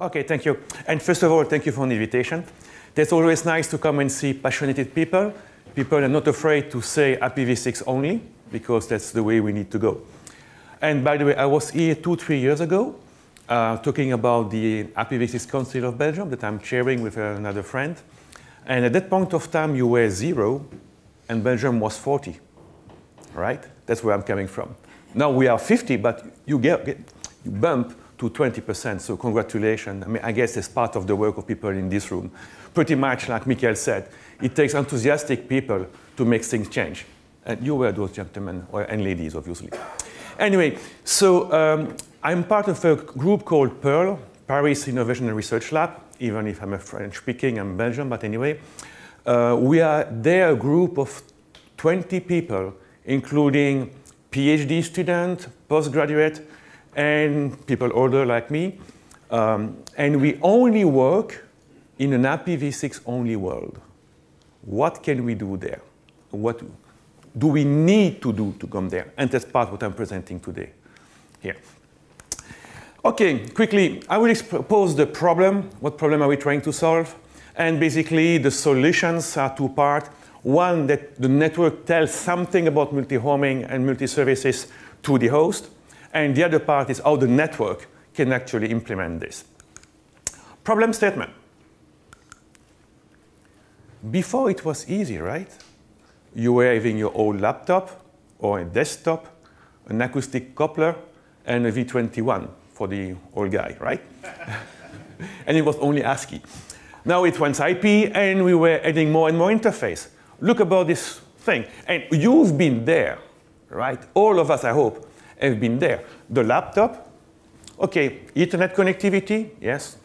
Okay, thank you. And first of all, thank you for the invitation. It's always nice to come and see passionate people. People are not afraid to say IPv6 only, because that's the way we need to go. And by the way, I was here two, three years ago, uh, talking about the IPv6 Council of Belgium that I'm chairing with another friend. And at that point of time, you were zero, and Belgium was 40, right? That's where I'm coming from. Now we are 50, but you, get, get you bump to 20%, so congratulations. I mean, I guess it's part of the work of people in this room. Pretty much like Michael said, it takes enthusiastic people to make things change. And you were those gentlemen, or, and ladies, obviously. Anyway, so um, I'm part of a group called PIRL, Paris Innovation and Research Lab, even if I'm a French speaking, I'm Belgian, but anyway. Uh, we are there a group of 20 people, including PhD student, postgraduate, and people older like me. Um, and we only work in an IPv6 only world. What can we do there? What do we need to do to come there? And that's part what I'm presenting today here. Okay, quickly, I will expose the problem. What problem are we trying to solve? And basically, the solutions are two part. One, that the network tells something about multi-homing and multi-services to the host. And the other part is how the network can actually implement this. Problem statement. Before it was easy, right? You were having your old laptop or a desktop, an acoustic coupler, and a V21 for the old guy, right? and it was only ASCII. Now it went IP, and we were adding more and more interface. Look about this thing. And you've been there, right? All of us, I hope, have been there. The laptop, okay, Ethernet connectivity, yes,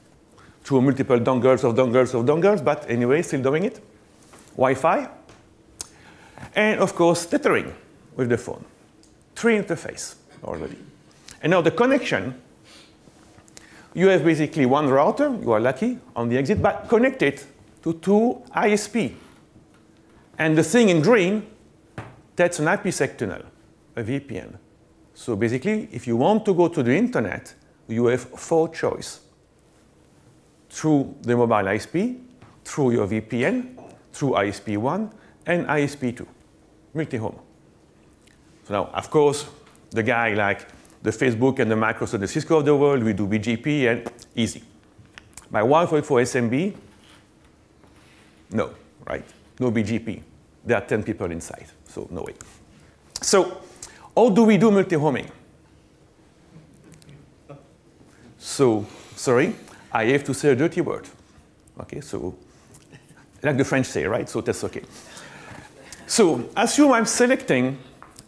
through multiple dongles of dongles of dongles, but anyway, still doing it. Wi-Fi, and of course, tethering with the phone. Three interface already. And now the connection, you have basically one router, you are lucky, on the exit, but connected to two ISP. And the thing in green, that's an IPsec tunnel, a VPN. So basically, if you want to go to the internet, you have four choice. Through the mobile ISP, through your VPN, through ISP1 and ISP2, multi-home. So now, of course, the guy like the Facebook and the Microsoft, and the Cisco of the world, we do BGP and easy. My wife work for SMB? No, right? No BGP. There are 10 people inside, so no way. So how do we do multi-homing? So, sorry, I have to say a dirty word. Okay, so like the French say, right? So that's okay. So assume I'm selecting,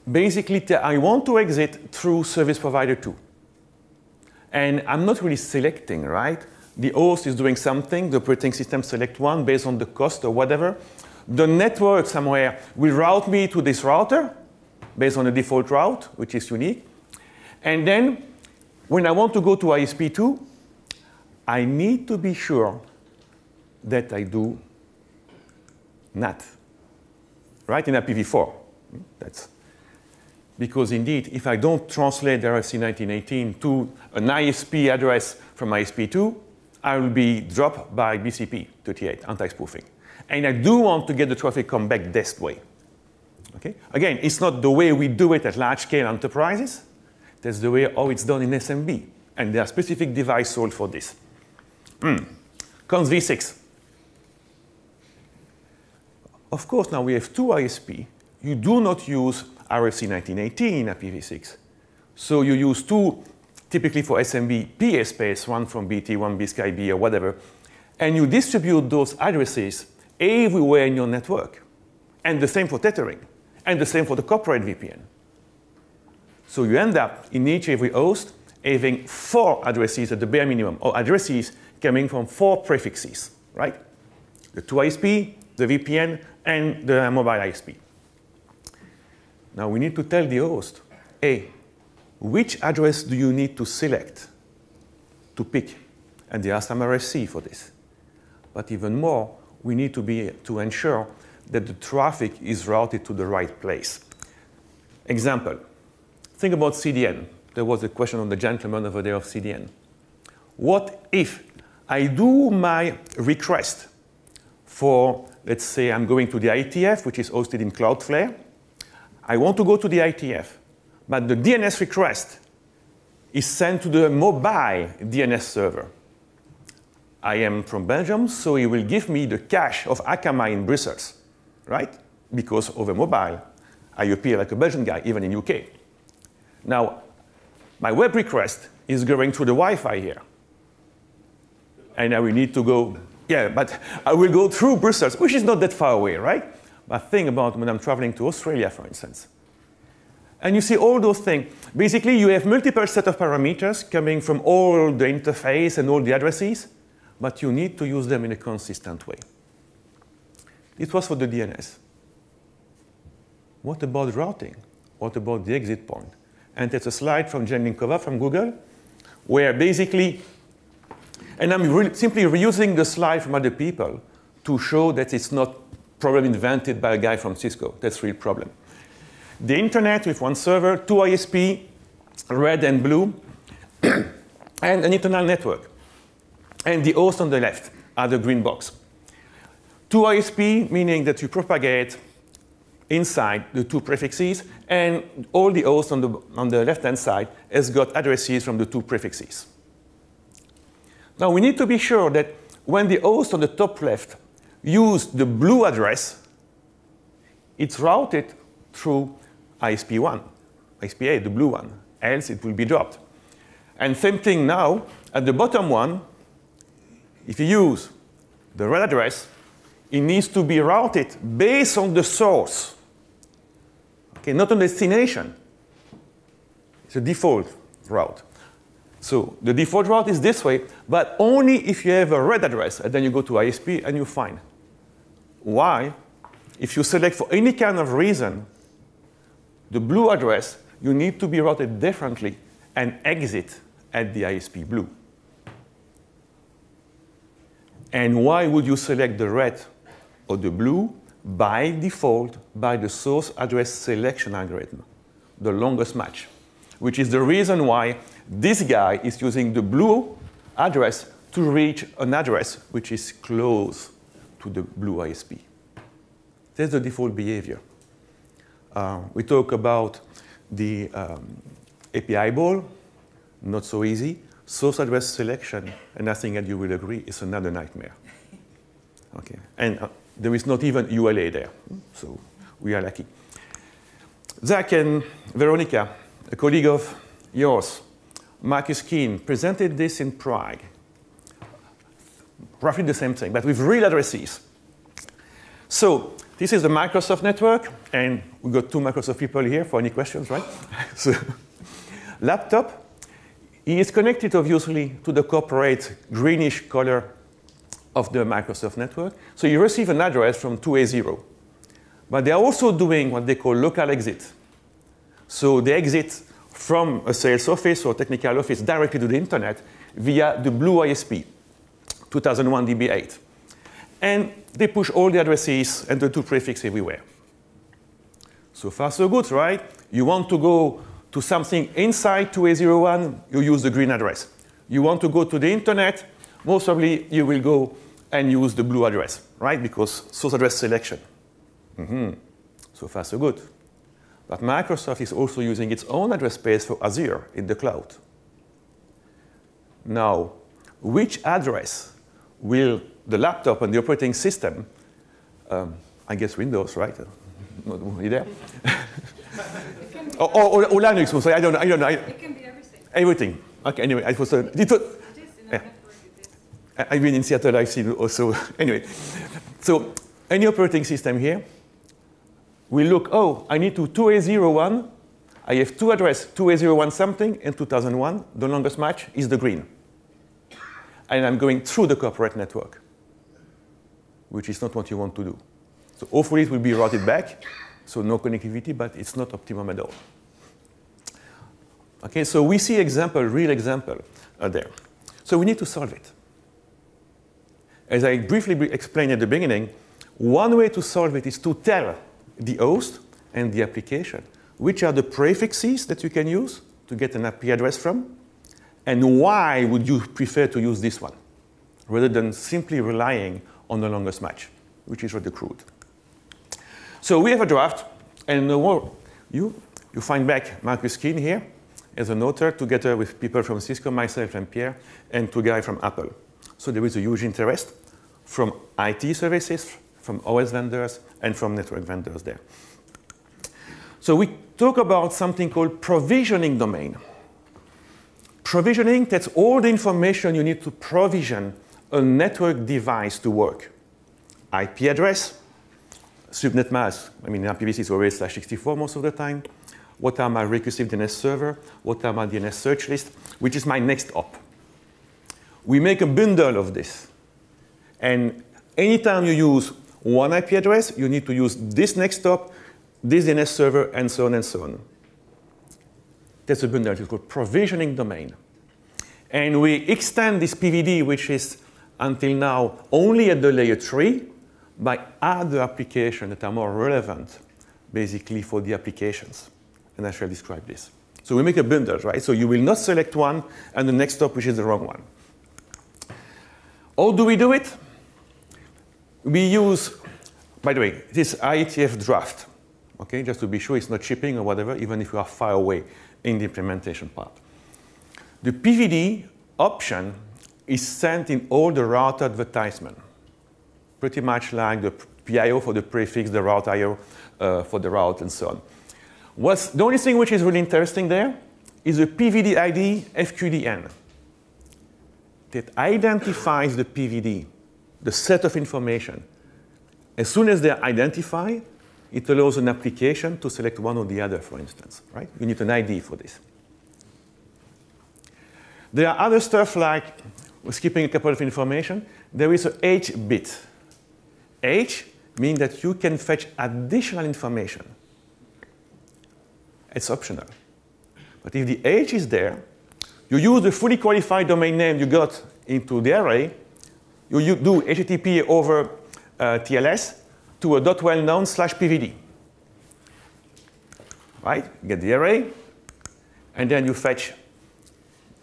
basically, I want to exit through service provider 2. And I'm not really selecting, right? The host is doing something, the operating system select one based on the cost or whatever. The network somewhere will route me to this router based on the default route, which is unique. And then when I want to go to ISP2, I need to be sure that I do NAT, right, in IPv4. That's because indeed, if I don't translate the RFC 1918 to an ISP address from ISP2, I will be dropped by BCP 38, anti-spoofing. And I do want to get the traffic come back this way. Okay? Again, it's not the way we do it at large-scale enterprises. That's the way how it's done in SMB. And there are specific devices sold for this. Mm. Cons v6. Of course, now we have two ISP. You do not use RFC 1918 IPv6. So you use two, typically for SMB, PA one from BT, one BSkyB, or whatever. And you distribute those addresses everywhere in your network. And the same for tethering. And the same for the corporate VPN. So you end up in each every host having four addresses at the bare minimum, or addresses coming from four prefixes, right? The two ISP, the VPN, and the mobile ISP. Now we need to tell the host, hey, which address do you need to select to pick? And some RFC for this. But even more, we need to, be, to ensure that the traffic is routed to the right place. Example, think about CDN. There was a question on the gentleman over there of CDN. What if I do my request for, let's say I'm going to the IETF, which is hosted in Cloudflare. I want to go to the IETF, but the DNS request is sent to the mobile DNS server. I am from Belgium, so he will give me the cache of Akamai in Brussels, right? Because over mobile, I appear like a Belgian guy, even in UK. Now, my web request is going through the Wi-Fi here. And I will need to go, yeah, but I will go through Brussels, which is not that far away, right? But think about when I'm traveling to Australia, for instance. And you see all those things. Basically, you have multiple set of parameters coming from all the interface and all the addresses but you need to use them in a consistent way. It was for the DNS. What about routing? What about the exit point? And it's a slide from Jen Linkova from Google, where basically, and I'm really simply reusing the slide from other people to show that it's not problem invented by a guy from Cisco. That's real problem. The internet with one server, two ISP, red and blue, and an internal network and the host on the left are the green box. Two ISP, meaning that you propagate inside the two prefixes, and all the hosts on the, on the left-hand side has got addresses from the two prefixes. Now, we need to be sure that when the host on the top left use the blue address, it's routed through ISP1, ISP8, the blue one, else it will be dropped. And same thing now, at the bottom one, if you use the red address, it needs to be routed based on the source, okay, not on destination. It's a default route. So the default route is this way, but only if you have a red address, and then you go to ISP and you find. Why? If you select for any kind of reason the blue address, you need to be routed differently and exit at the ISP blue. And why would you select the red or the blue? By default, by the source address selection algorithm, the longest match, which is the reason why this guy is using the blue address to reach an address which is close to the blue ISP. That's the default behavior. Uh, we talk about the um, API ball, not so easy source address selection, and I think that you will agree, is another nightmare. Okay, and uh, there is not even ULA there, so we are lucky. Zach and Veronica, a colleague of yours, Marcus Keane, presented this in Prague. Roughly the same thing, but with real addresses. So this is the Microsoft network, and we got two Microsoft people here for any questions, right? so laptop, he is connected, obviously, to the corporate greenish color of the Microsoft network. So you receive an address from 2A0. But they are also doing what they call local exit. So they exit from a sales office or technical office directly to the internet via the Blue ISP, 2001 DB8. And they push all the addresses and the two prefixes everywhere. So far, so good, right? You want to go to something inside 2A01, you use the green address. You want to go to the internet, most probably you will go and use the blue address, right? Because source address selection. Mm-hmm. So far, so good. But Microsoft is also using its own address space for Azure in the cloud. Now, which address will the laptop and the operating system, um, I guess Windows, right? Not really there. or, or, or, Linux, I don't know. I don't know. It can be everything. Everything. Okay, anyway, I was. Uh, it was yeah. I've been in Seattle, I've seen also. anyway, so any operating system here will look, oh, I need to 2A01. I have two address, 2A01 something and 2001. The longest match is the green. And I'm going through the corporate network, which is not what you want to do. So hopefully it will be routed back so no connectivity, but it's not optimum at all. Okay, so we see example, real example uh, there. So we need to solve it. As I briefly explained at the beginning, one way to solve it is to tell the host and the application which are the prefixes that you can use to get an IP address from, and why would you prefer to use this one, rather than simply relying on the longest match, which is rather crude. So we have a draft, and uh, you, you find back Marcus Keane here as an author, together with people from Cisco, myself, and Pierre, and two guys from Apple. So there is a huge interest from IT services, from OS vendors, and from network vendors there. So we talk about something called provisioning domain. Provisioning, that's all the information you need to provision a network device to work. IP address, subnet mask, I mean, IPv6 is always slash 64 most of the time. What are my recursive DNS server? What are my DNS search list? Which is my next hop. We make a bundle of this. And anytime you use one IP address, you need to use this next hop, this DNS server, and so on and so on. That's a bundle. It's called provisioning domain. And we extend this PVD, which is until now only at the layer 3, by other applications that are more relevant, basically, for the applications. And I shall describe this. So we make a bundle, right? So you will not select one and the next stop, which is the wrong one. How do we do it? We use, by the way, this IETF draft, okay, just to be sure it's not shipping or whatever, even if you are far away in the implementation part. The PVD option is sent in all the route advertisement, pretty much like the PIO for the prefix, the route IO uh, for the route, and so on. What's, the only thing which is really interesting there is the PVD ID FQDN that identifies the PVD, the set of information. As soon as they're identified, it allows an application to select one or the other, for instance, right? You need an ID for this. There are other stuff like, skipping a couple of information. There is a H bit. H means that you can fetch additional information. It's optional. But if the H is there, you use the fully qualified domain name you got into the array, you, you do HTTP over uh, TLS to a dot well known slash PVD. Right? Get the array, and then you fetch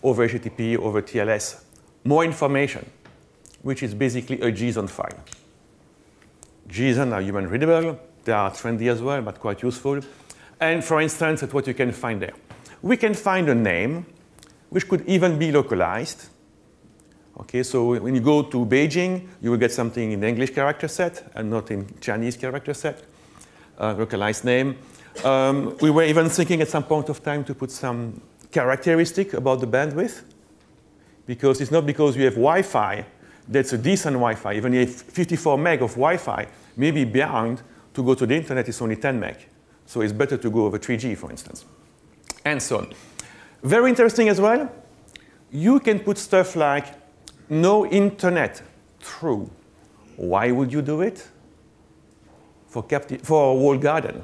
over HTTP, over TLS, more information, which is basically a JSON file. JSON are human readable. They are trendy as well, but quite useful. And for instance, at what you can find there. We can find a name, which could even be localized. Okay, so when you go to Beijing, you will get something in the English character set and not in Chinese character set, uh, localized name. Um, we were even thinking at some point of time to put some characteristic about the bandwidth, because it's not because you have Wi-Fi that's a decent Wi-Fi. Even if 54 meg of Wi-Fi, maybe beyond to go to the internet is only 10 meg. So it's better to go over 3G, for instance, and so on. Very interesting as well, you can put stuff like no internet true. Why would you do it? For, for a walled garden.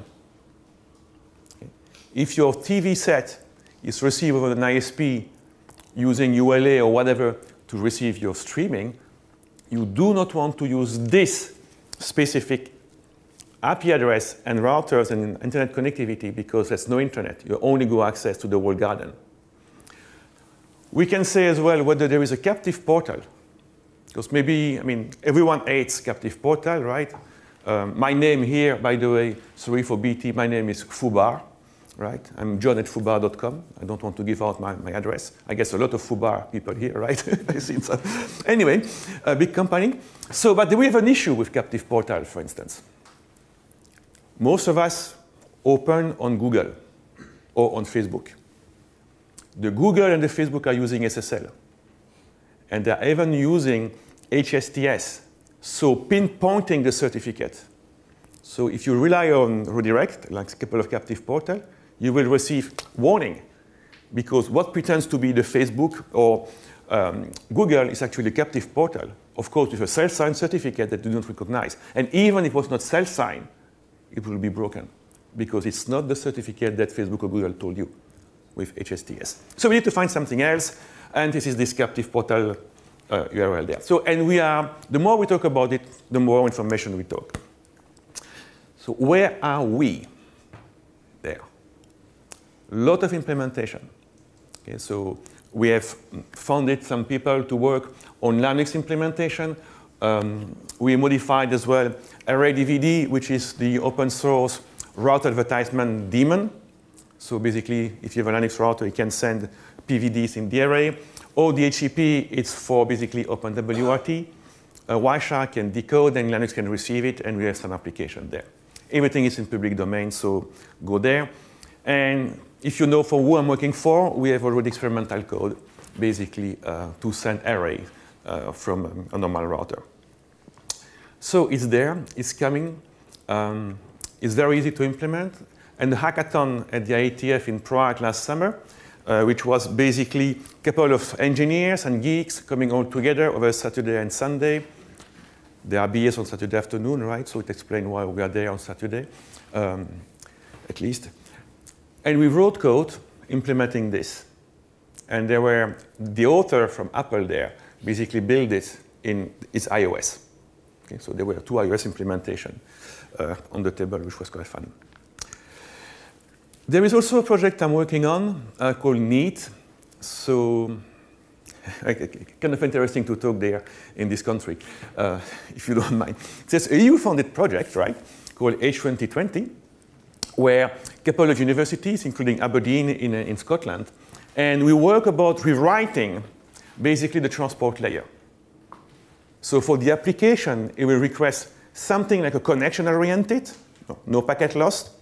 Okay. If your TV set is received over an ISP using ULA or whatever to receive your streaming, you do not want to use this specific IP address and routers and internet connectivity because there's no internet. You only go access to the walled garden. We can say as well whether there is a captive portal. Because maybe, I mean, everyone hates captive portal, right? Um, my name here, by the way, sorry for BT, my name is Fubar, right? I'm john at foobar.com. I don't want to give out my, my address. I guess a lot of Fubar people here, right? I see so. Anyway, a big company. So, but we have an issue with captive portal, for instance most of us open on Google or on Facebook. The Google and the Facebook are using SSL. And they're even using HSTS, so pinpointing the certificate. So if you rely on redirect, like a couple of captive portal, you will receive warning because what pretends to be the Facebook or um, Google is actually a captive portal, of course, with a self-signed certificate that do not recognize. And even if it was not self-signed, it will be broken because it's not the certificate that Facebook or Google told you with HSTS. So we need to find something else, and this is this captive portal uh, URL there. So, and we are, the more we talk about it, the more information we talk. So where are we there? A lot of implementation. Okay, so we have funded some people to work on Linux implementation. Um, we modified as well radvd, which is the open source route advertisement daemon. So basically, if you have a Linux router, you can send PVDs in the array. Or DHCP, it's for basically OpenWRT. Uh, Wireshark can decode and Linux can receive it, and we have some application there. Everything is in public domain, so go there. And if you know for who I'm working for, we have already experimental code, basically, uh, to send array uh, from a normal router. So it's there, it's coming. Um, it's very easy to implement. And the hackathon at the IETF in Prague last summer, uh, which was basically a couple of engineers and geeks coming all together over Saturday and Sunday. There are BS on Saturday afternoon, right? So it explains why we are there on Saturday, um, at least. And we wrote code implementing this. And there were the author from Apple there basically built it in its iOS. Okay, so there were two iOS implementation uh, on the table, which was quite fun. There is also a project I'm working on uh, called NEAT. So kind of interesting to talk there in this country, uh, if you don't mind. It's a EU-funded project, right, called H2020, where a couple of universities, including Aberdeen in, uh, in Scotland, and we work about rewriting basically the transport layer. So for the application, it will request something like a connection oriented, no, no packet lost,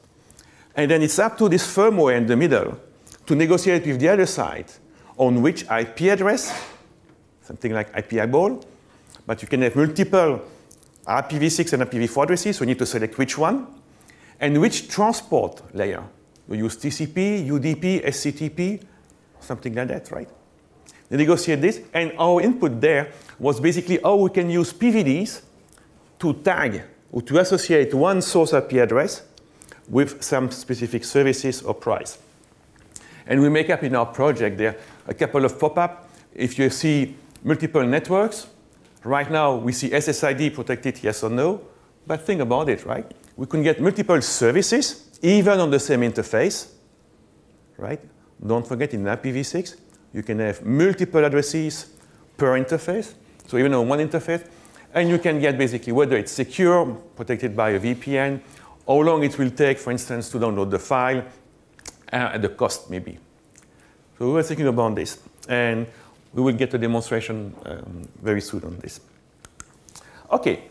and then it's up to this firmware in the middle to negotiate with the other side on which IP address, something like IP eyeball, but you can have multiple IPv6 and IPv4 addresses, so you need to select which one, and which transport layer. We use TCP, UDP, SCTP, something like that, right? They negotiate this, and our input there was basically how we can use PVDs to tag or to associate one source IP address with some specific services or price. And we make up in our project there a couple of pop-up. If you see multiple networks, right now we see SSID protected, yes or no. But think about it, right? We can get multiple services, even on the same interface, right? Don't forget in IPv6, you can have multiple addresses per interface. So even on one interface, and you can get basically whether it's secure, protected by a VPN, how long it will take, for instance, to download the file, uh, and the cost maybe. So we were thinking about this, and we will get a demonstration um, very soon on this. Okay,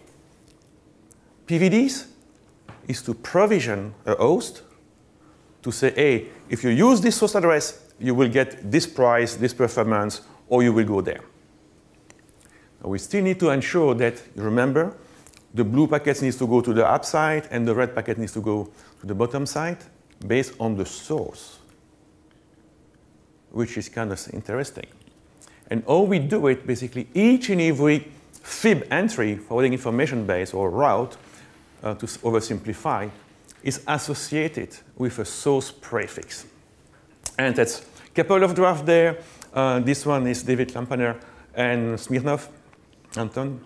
PVDs is to provision a host to say, hey, if you use this source address, you will get this price, this performance, or you will go there. We still need to ensure that, remember, the blue packet needs to go to the up side and the red packet needs to go to the bottom side based on the source, which is kind of interesting. And how we do it, basically, each and every fib entry, forwarding information base or route, uh, to oversimplify, is associated with a source prefix. And that's a couple of drafts there. Uh, this one is David Lamparter and Smirnov, Anton.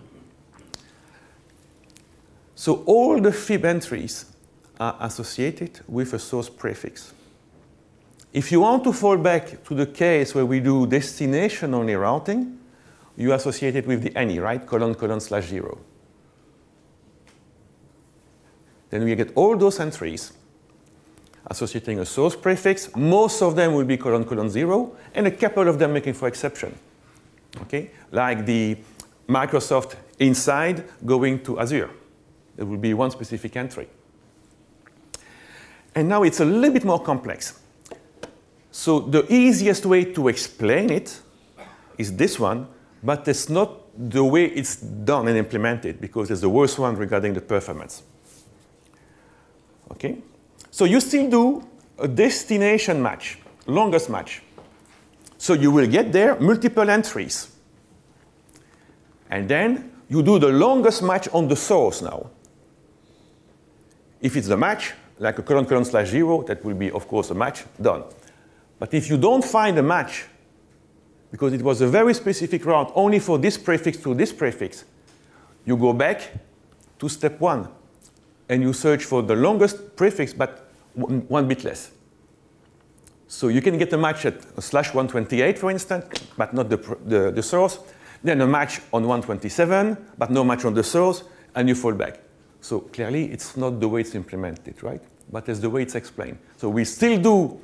So all the fib entries are associated with a source prefix. If you want to fall back to the case where we do destination-only routing, you associate it with the any, right? Colon, colon, slash zero. Then we get all those entries associating a source prefix. Most of them will be colon, colon, zero, and a couple of them making for exception. Okay? Like the Microsoft inside going to Azure. There will be one specific entry. And now it's a little bit more complex. So the easiest way to explain it is this one, but it's not the way it's done and implemented because it's the worst one regarding the performance. Okay? So you still do a destination match, longest match. So you will get there multiple entries. And then you do the longest match on the source now. If it's a match, like a colon colon slash zero, that will be, of course, a match, done. But if you don't find a match, because it was a very specific route only for this prefix to this prefix, you go back to step one and you search for the longest prefix, but one bit less. So you can get a match at slash 128, for instance, but not the, the, the source. Then a match on 127, but no match on the source, and you fall back. So clearly, it's not the way it's implemented, right? But it's the way it's explained. So we still do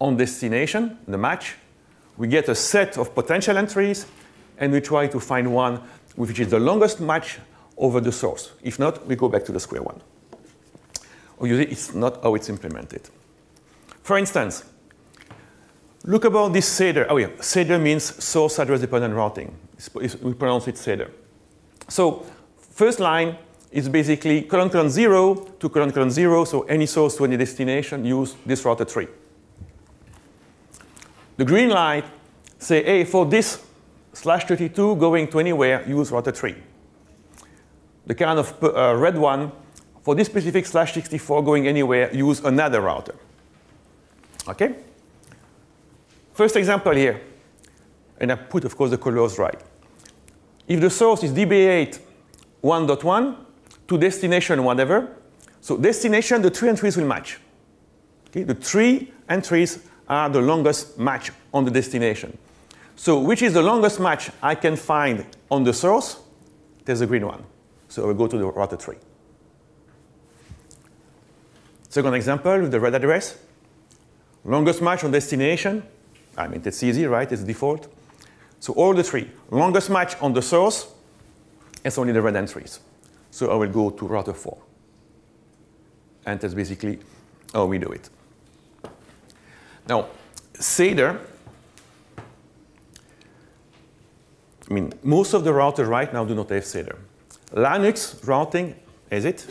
on destination, the match. We get a set of potential entries, and we try to find one which is the longest match over the source. If not, we go back to the square one. Obviously, it's not how it's implemented. For instance, look about this SADR. Oh yeah, SADR means source address dependent routing. We pronounce it SADR. So first line is basically colon colon 0 to colon colon 0, so any source to any destination, use this router tree. The green light say, hey, for this slash 32 going to anywhere, use router tree. The kind of uh, red one, for this specific slash 64 going anywhere, use another router. Okay? First example here, and I put, of course, the colors right. If the source is DB8 1.1 to destination whatever, so destination, the three entries will match. Okay? The three entries are the longest match on the destination. So which is the longest match I can find on the source? There's a green one. So will go to the router tree. Second example with the red address. Longest match on destination. I mean, it's easy, right? It's default. So all the three. Longest match on the source, it's only the red entries. So I will go to router 4. And that's basically how we do it. Now, SADR, I mean, most of the routers right now do not have SADR. Linux routing has it.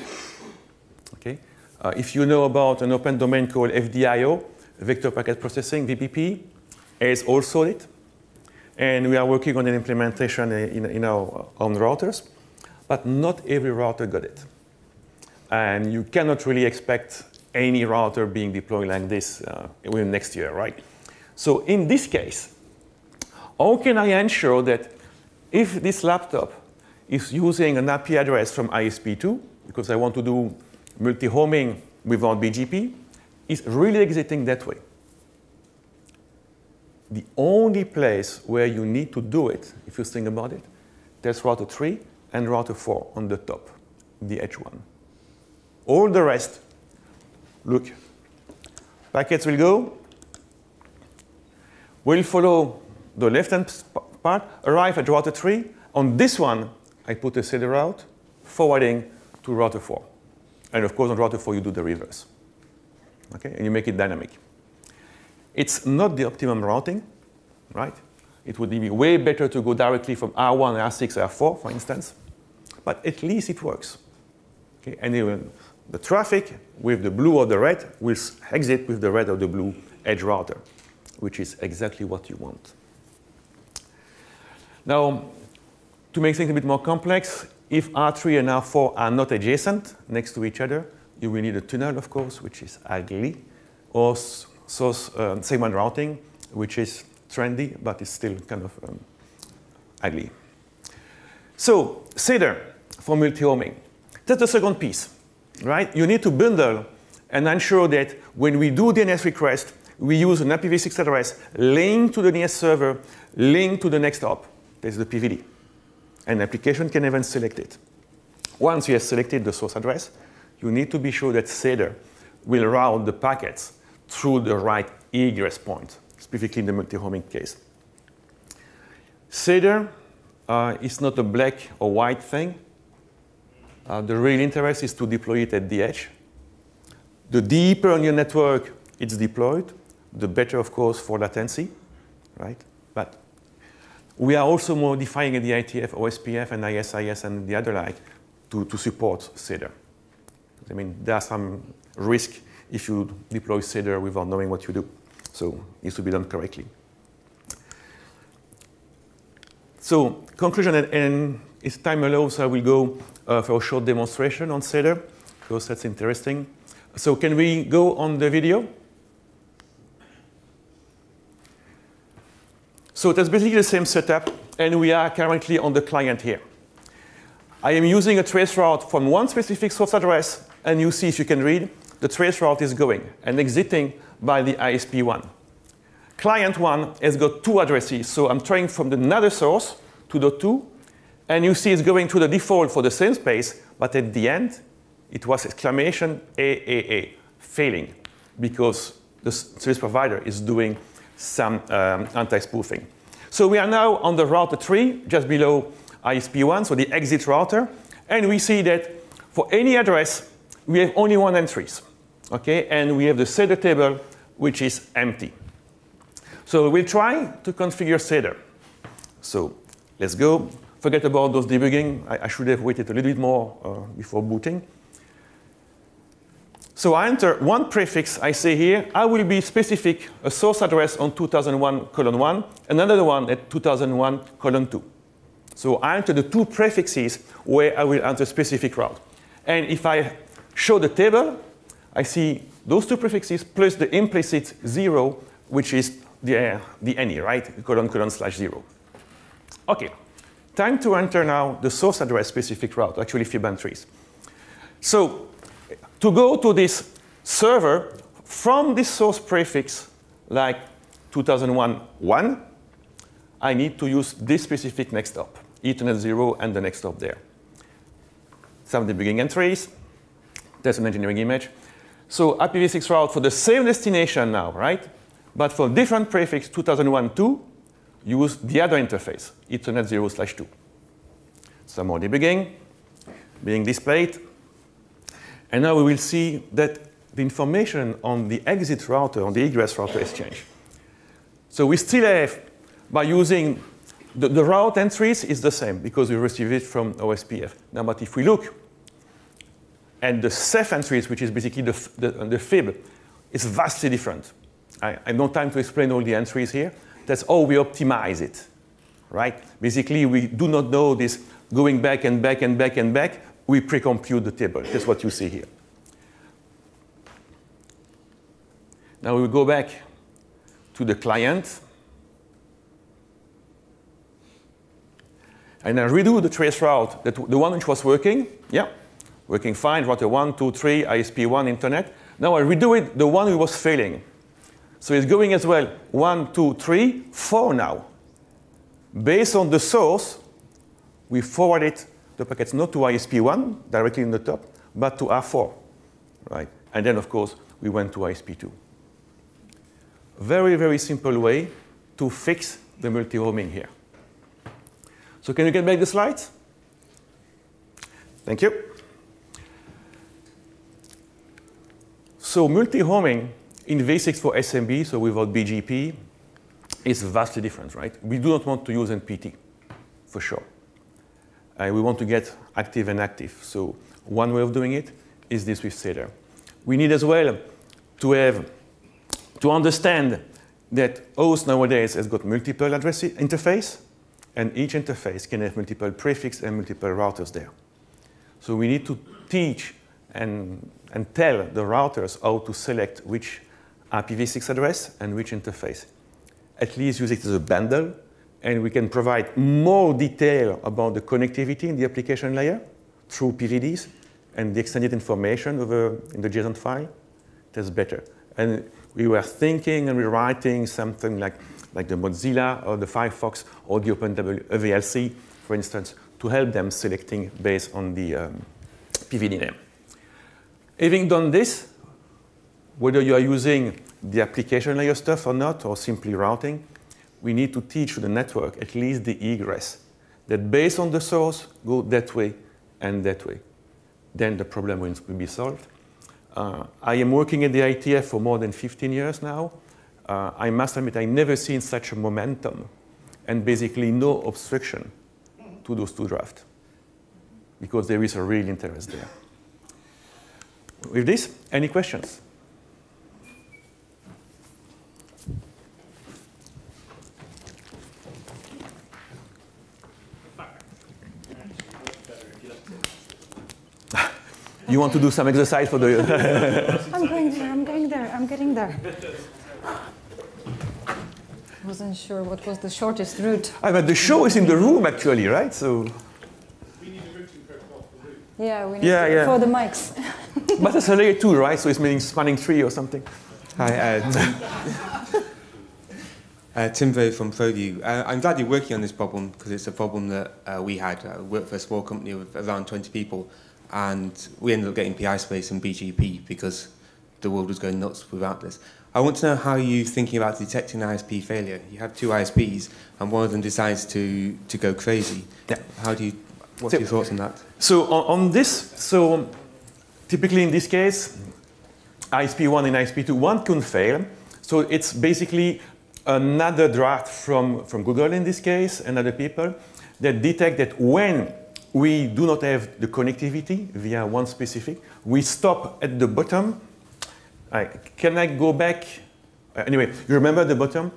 Okay. Uh, if you know about an open domain called FD.io, Vector Packet Processing, VPP, has also it. And we are working on an implementation in, in our own routers. But not every router got it. And you cannot really expect any router being deployed like this uh, within next year, right? So in this case, how can I ensure that if this laptop is using an IP address from ISP2, because I want to do multi-homing without BGP, is really exiting that way. The only place where you need to do it, if you think about it, there's router 3 and router 4 on the top, the edge one. All the rest Look, packets will go, will follow the left-hand part, arrive at router 3. On this one, I put a SADR route, forwarding to router 4. And of course, on router 4, you do the reverse. Okay, and you make it dynamic. It's not the optimum routing, right? It would be way better to go directly from R1, R6, R4, for instance. But at least it works. Okay, and even the traffic with the blue or the red will exit with the red or the blue edge router, which is exactly what you want. Now, to make things a bit more complex, if R3 and R4 are not adjacent next to each other, you will need a tunnel, of course, which is ugly, or source uh, segment routing, which is trendy, but is still kind of um, ugly. So, SADR for multi-homing. That's the second piece right? You need to bundle and ensure that when we do DNS request, we use an IPv6 address linked to the DNS server, linked to the next hop. That's the PVD. An application can even select it. Once you have selected the source address, you need to be sure that SADR will route the packets through the right egress point, specifically in the multi-homing case. SADR uh, is not a black or white thing. Uh, the real interest is to deploy it at the edge. The deeper on your network it's deployed, the better, of course, for latency, right? But we are also modifying the IETF, OSPF, and ISIS, and the other like to, to support SADR. I mean, there are some risk if you deploy SADR without knowing what you do. So it to be done correctly. So conclusion, and, and if time allows, I will go uh, for a short demonstration on SADR, because that's interesting. So can we go on the video? So that's basically the same setup, and we are currently on the client here. I am using a trace route from one specific source address, and you see if you can read, the trace route is going and exiting by the ISP1. client one has got two addresses. So I'm trying from another source to the two. And you see it's going to the default for the same space, but at the end, it was exclamation AAA, failing, because the service provider is doing some um, anti-spoofing. So we are now on the router 3, just below ISP1, so the exit router. And we see that for any address, we have only one entries. Okay? And we have the SADR table, which is empty. So we'll try to configure SADR. So let's go. Forget about those debugging. I, I should have waited a little bit more uh, before booting. So I enter one prefix, I say here, I will be specific a source address on 2001 colon 1, another one at 2001 colon 2. So I enter the two prefixes where I will enter specific route. And if I show the table, I see those two prefixes plus the implicit zero, which is the, uh, the any, right? Colon, colon, slash zero. OK, time to enter now the source address specific route, actually fib entries. So to go to this server from this source prefix, like 2001 1, I need to use this specific next hop, Ethernet 0 and the next hop there. Some debugging entries. There's an engineering image. So IPv6 route for the same destination now, right? But for different prefix 2001 2, use the other interface, Ethernet 0 slash 2. Some more debugging being displayed. And now we will see that the information on the exit router, on the egress router has changed. So we still have, by using the, the route entries is the same because we receive it from OSPF. Now, but if we look at the CEF entries, which is basically the, the, the fib, it's vastly different. I, I have no time to explain all the entries here. That's how we optimize it, right? Basically, we do not know this going back and back and back and back we pre-compute the table. That's what you see here. Now we go back to the client. And I redo the trace route, that the one which was working, yeah, working fine, router 1, 2, 3, ISP1, internet. Now I redo it, the one who was failing. So it's going as well, 1, 2, 3, 4 now. Based on the source, we forward it the packets not to ISP1 directly in the top, but to R4, right? And then, of course, we went to ISP2. Very, very simple way to fix the multi-homing here. So can you get back the slides? Thank you. So multi-homing in v6 for SMB, so without BGP, it's vastly different, right? We do not want to use NPT, for sure uh, we want to get active and active. So one way of doing it is this with SADR. We need as well to have to understand that host nowadays has got multiple address interface, and each interface can have multiple prefix and multiple routers there. So we need to teach and, and tell the routers how to select which IPv6 address and which interface. At least use it as a bundle and we can provide more detail about the connectivity in the application layer through PVDs and the extended information over in the JSON file, that's better. And we were thinking and rewriting something like, like the Mozilla or the Firefox or the OpenVLC, for instance, to help them selecting based on the um, PVD name. Having done this, whether you are using the application layer stuff or not, or simply routing, we need to teach the network at least the egress, that based on the source, go that way and that way. Then the problem will be solved. Uh, I am working at the IETF for more than 15 years now. Uh, I must admit, I've never seen such a momentum and basically no obstruction to those two drafts because there is a real interest there. With this, any questions? You want to do some exercise for the. I'm going there, I'm going there, I'm getting there. I wasn't sure what was the shortest route. I mean, the show is in the room actually, right? So. Yeah, we need Yeah, to, yeah. for the mics. But it's a layer two, right? So it's meaning spanning tree or something. I, I, Uh, Tim Vo from ProView. Uh, I'm glad you're working on this problem because it's a problem that uh, we had. I worked for a small company with around 20 people and we ended up getting PI space and BGP because the world was going nuts without this. I want to know how you're thinking about detecting ISP failure. You have two ISPs and one of them decides to, to go crazy. Yeah. How do you, what's So- your thoughts on that? So on, on this, so typically in this case, ISP1 and ISP2, one can fail. So it's basically another draft from, from Google in this case and other people that detect that when we do not have the connectivity via one specific, we stop at the bottom. I, can I go back? Uh, anyway, you remember the bottom?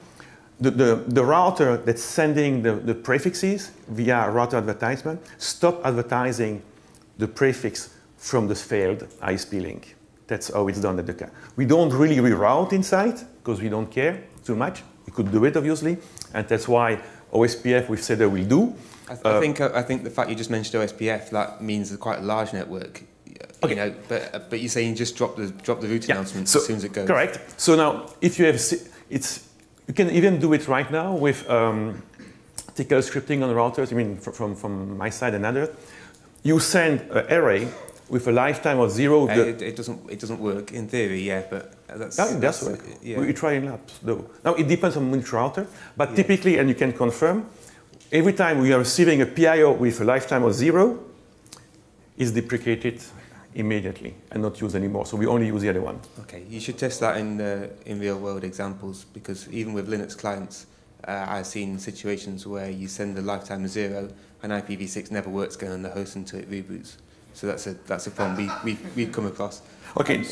The, the, the router that's sending the, the prefixes via router advertisement stop advertising the prefix from the failed ISP link. That's how it's done at the car. We don't really reroute inside because we don't care too much. We could do it obviously, and that's why OSPF said that we'll do. I, th- Uh, I think I think the fact you just mentioned OSPF that means it's quite a large network. Okay. You know, but but you're saying just drop the drop the route Yeah, announcement so- as soon as it goes. Correct. So now, if you have, it's, you can even do it right now with um, TCL scripting on routers. I mean, fr- from, from my side and other. You send an RA with a lifetime of zero. Uh, it, it doesn't it doesn't work in theory, yeah, but that's No, it does that's- work. Yeah. We try in labs, though. Now, it depends on which router, but Yeah. typically, and you can confirm, every time we are receiving a PIO with a lifetime of zero, is deprecated immediately and not used anymore. So we only use the other one. Okay, you should test that in uh, in real world examples because even with Linux clients, uh, I've seen situations where you send a lifetime of zero and IPv6 never works going on the host until it reboots. So that's a that's a problem we we we've come across. Okay.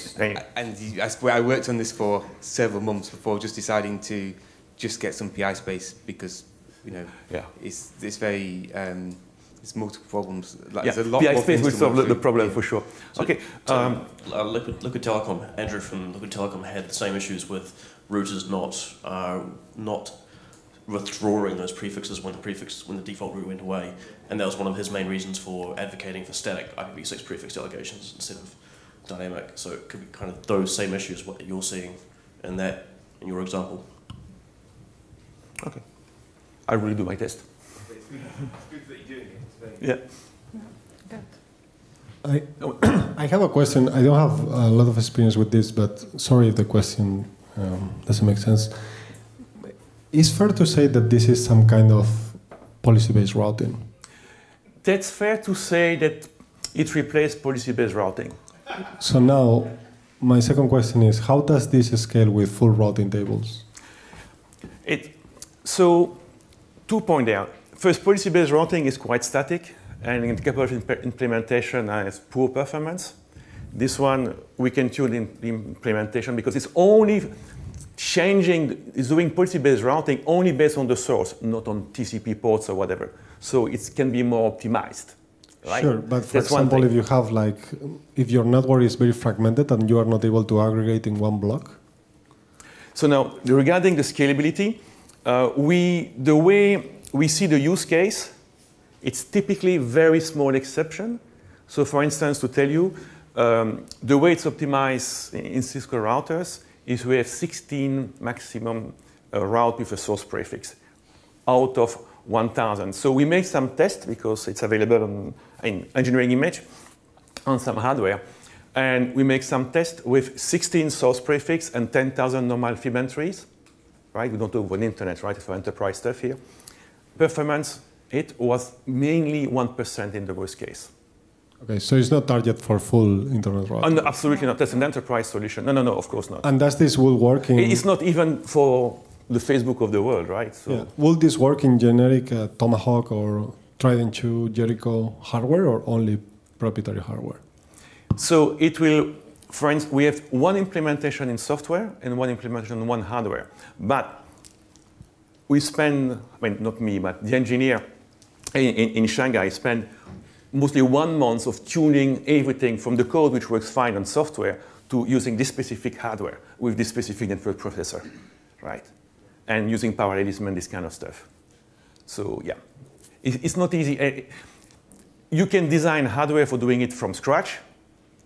And I, I worked on this for several months before just deciding to just get some PI space because you know Yeah. it's it's very um, it's multiple problems. Like, Yeah, there's a lot PI more space things will to solve the, the problem Yeah. for sure. So- okay. So, Um, uh, Liquid, Liquid Telecom, Andrew from Liquid Telecom had the same issues with routers not uh, not withdrawing those prefixes when the prefix when the default route went away, and that was one of his main reasons for advocating for static IPv6 prefix delegations instead of dynamic. So it could be kind of those same issues what you're seeing in that in your example. okay. I will do my test. Yeah. Good. I, I have a question. I don't have a lot of experience with this, but sorry if the question um, doesn't make sense. Is fair to say that this is some kind of policy-based routing? That's fair to say that it replaced policy-based routing. So now, my second question is, how does this scale with full routing tables? It, so, two points there. First, policy-based routing is quite static, and in a couple of imp- implementation uh, has poor performance. This one we can tune in the implementation because it's only changing, is doing policy-based routing only based on the source, not on TCP ports or whatever. So it can be more optimized. Right? Sure, but for That's example, if you have like, if your network is very fragmented and you are not able to aggregate in one block, So now, regarding the scalability, uh, we, the way we see the use case, it's typically very small exception. So for instance, to tell you, um, the way it's optimized in Cisco routers is we have 16 maximum uh, route with a source prefix out of 1,000. So we make some tests because it's available on, in engineering image on some hardware. And we make some tests with 16 source prefix and 10,000 normal fib entries, right? We don't do on internet, right? For enterprise stuff here. Performance, it was mainly 1% in the worst case. okay, so it's not target for full internet routing. No, absolutely not. That's an enterprise solution. No, no, no, of course not. And does this will work in? It's not even for the Facebook of the world, right? So Yeah. Will this work in generic uh, Tomahawk or Trident 2 Jericho hardware or only proprietary hardware? So it will, instance, we have one implementation in software and one implementation in one hardware. But we spend, I mean, not me, but the engineer in, in, in Shanghai spend mostly one month of tuning everything from the code which works fine on software to using this specific hardware with this specific network processor, right? And using parallelism and this kind of stuff. So yeah, it, it's not easy. Eh, You can design hardware for doing it from scratch.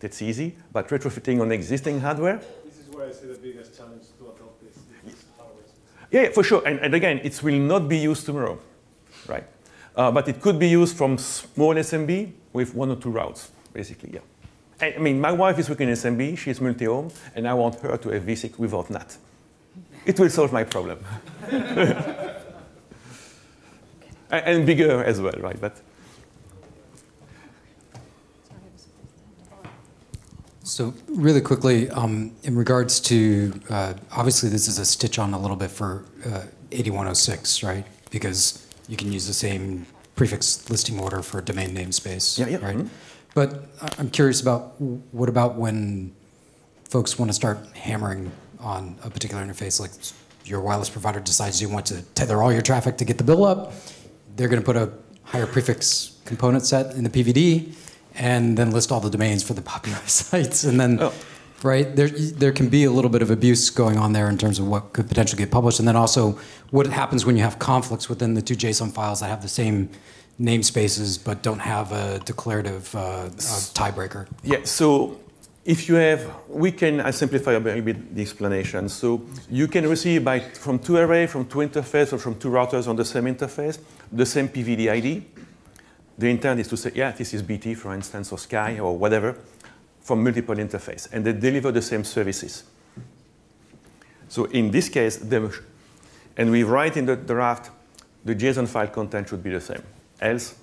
That's easy. But retrofitting on existing hardware, This is where I see the biggest challenge to adopt this, this hardware. Yeah, for sure. And, and again, it will not be used tomorrow, right? Uh, but it could be used from small SMB with one or two routes, basically, yeah. And, I mean, my wife is working in SMB, she's multi-home, and I want her to have V6 without NAT. It will solve my problem. and, and bigger as well, right? But So really quickly, um, in regards to, uh, obviously this is a stitch on a little bit for uh, 8106, right? Because you can use the same prefix listing order for domain namespace, Yeah, yeah, right? mhm. But I- I'm curious about what about when folks want to start hammering on a particular interface, like your wireless provider decides you want to tether all your traffic to get the bill up, they're going to put a higher prefix component set in the PVD and then list all the domains for the popular sites. And then, Oh. right, there, there can be a little bit of abuse going on there in terms of what could potentially get published. And then also what happens when you have conflicts within the two JSON files that have the same namespaces but don't have a declarative uh, tiebreaker. Yeah, so if you have, we can I simplify a bit the explanation. So you can receive by, from two RA, from two interfaces, or from two routers on the same interface, the same PVD ID. The intent is to say, yeah, this is BT, for instance, or Sky, or whatever, from multiple interface, and they deliver the same services. So in this case, and we write in the draft, the JSON file content should be the same. Else,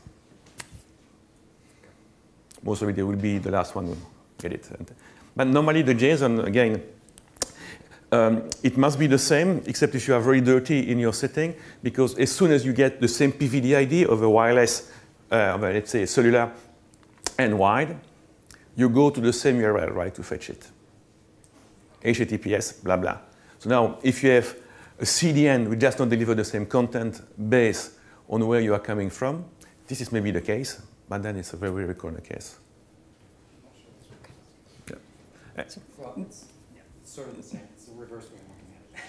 most of it will be the last one will get it. But normally the JSON, again, um, it must be the same, except if you are very dirty in your setting, because as soon as you get the same PVD ID of a wireless, uh, let's say cellular and wide, you go to the same URL, right, to fetch it. HTTPS, blah, blah. So now, if you have a CDN which does not deliver the same content based on where you are coming from, this is maybe the case, but then it's a very rare corner case. Yeah. Well, it's, yeah, it's sort of the same. It's the reverse way of looking at it.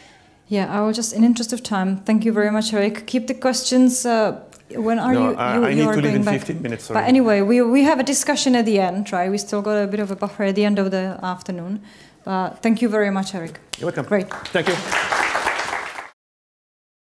Yeah, I will just, in interest of time, thank you very much, Eric. Keep the questions. Uh, when are no, you? I, you, I you need are to leave in back. 15 minutes. Sorry. But anyway, we, we have a discussion at the end, right? We still got a bit of a buffer at the end of the afternoon. But thank you very much, Eric. You're welcome. Great. Thank you.